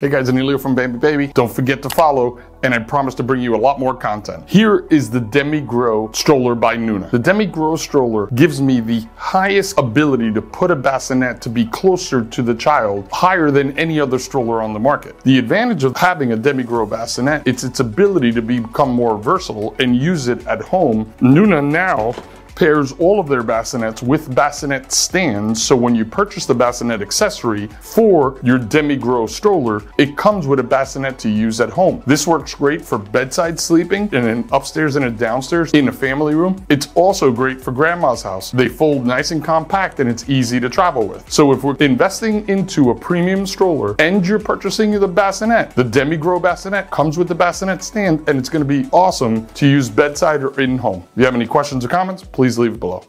Hey guys, Emilio from Bambi Baby. Don't forget to follow, and I promise to bring you a lot more content. Here is the Demi Grow stroller by Nuna. The Demi Grow stroller gives me the highest ability to put a bassinet to be closer to the child, higher than any other stroller on the market. The advantage of having a Demi Grow bassinet, it's its ability to become more versatile and use it at home. Nuna now pairs all of their bassinets with bassinet stands. So when you purchase the bassinet accessory for your Demi Grow stroller, it comes with a bassinet to use at home. This works great for bedside sleeping and an upstairs and a downstairs in a family room. It's also great for grandma's house. They fold nice and compact and it's easy to travel with. So if we're investing into a premium stroller and you're purchasing the bassinet, the Demi Grow bassinet comes with the bassinet stand and it's gonna be awesome to use bedside or in home. If you have any questions or comments, please please leave it below.